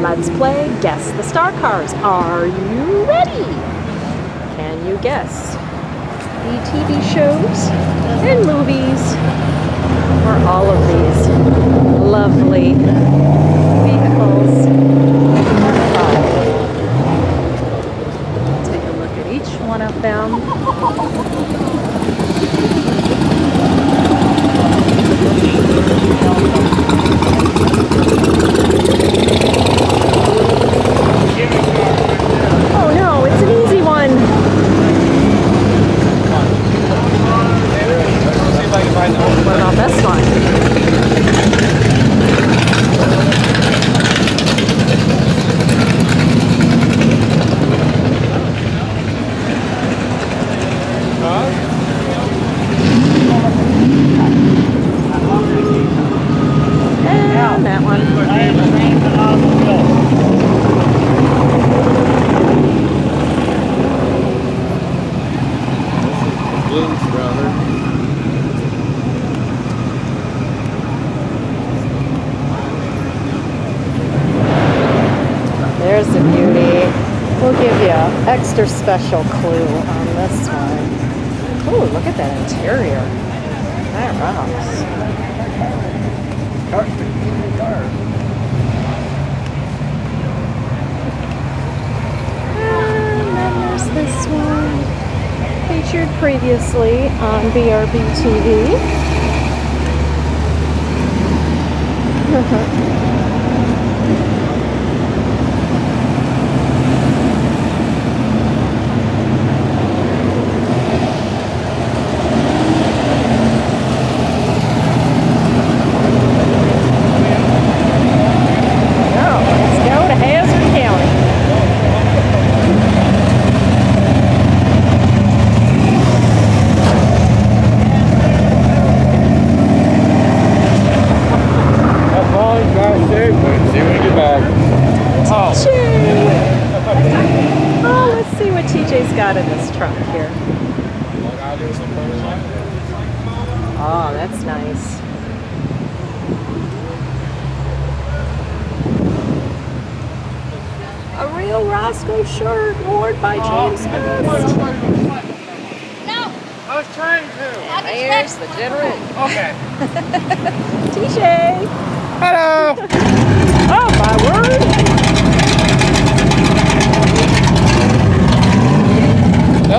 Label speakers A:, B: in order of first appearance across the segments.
A: Let's play Guess the Star Cars. Are you ready? Can you guess the TV shows and movies or all of these lovely vehicles? Take a look at each one of them. Oh no, it's an easy one. What about this one? And that one.
B: Blues, brother.
A: There's the beauty. We'll give you an extra special clue on this one. Ooh, look at that interior. That rocks. And then there's this one. Featured previously on BRB TV. Now, let's go to Hazzard County.
B: Have fun, drive safe, and see when you get back. Oh,
A: Oh, let's see what TJ's got in this truck here. Oh, that's nice. A real Roscoe shirt worn by James Smith.
C: No,
B: I was trying to.
A: There's the general.
B: Okay.
A: TJ.
B: Hello.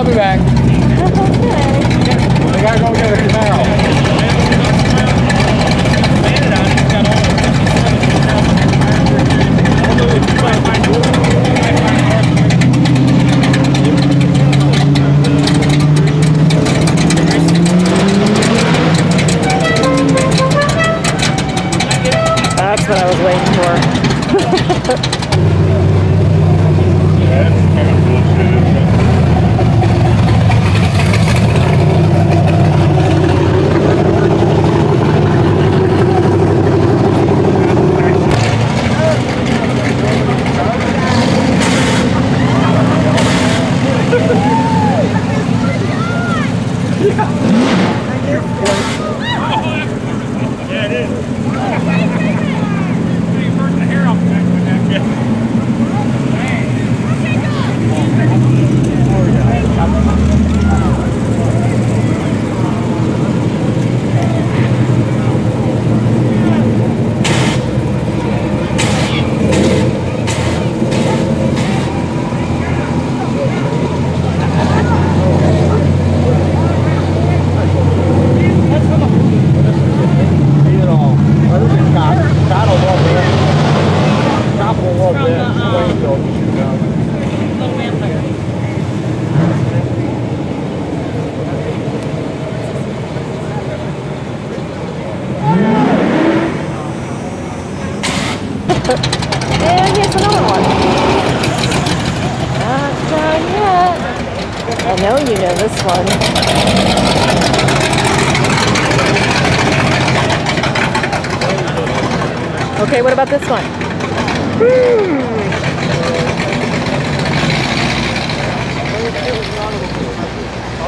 B: They'll be back.
A: Okay.
B: They gotta go get a canal.
A: That's what I was waiting for.
B: Eat it all. Where is it? Cop. Cop a little bit. Cop a little bit. Waynesville, you should know.
A: And here's another one. Not done yet. I know you know this one. Okay, what about this one?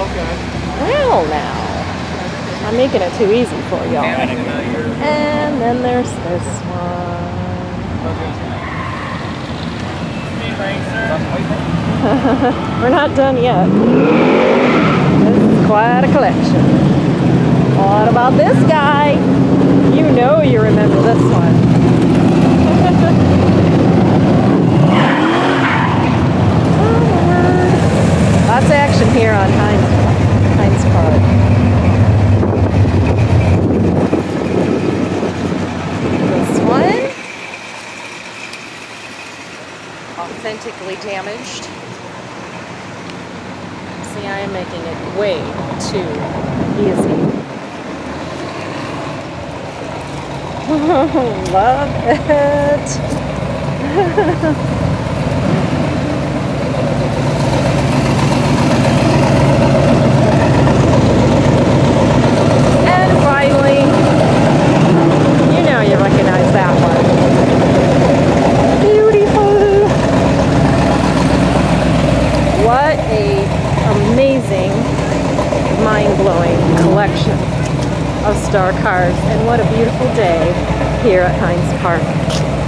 A: Okay. Well, now. I'm making it too easy for y'all. And then there's this one. We're not done yet. This is quite a collection. What about this guy? You know you remember this one. Lots of action here on Hines, Hines Park. This one. Authentically damaged. I am making it way too easy. Love it. And finally, you know you recognize that one. Beautiful. What a amazing, mind-blowing collection of star cars and what a beautiful day here at Hines Park.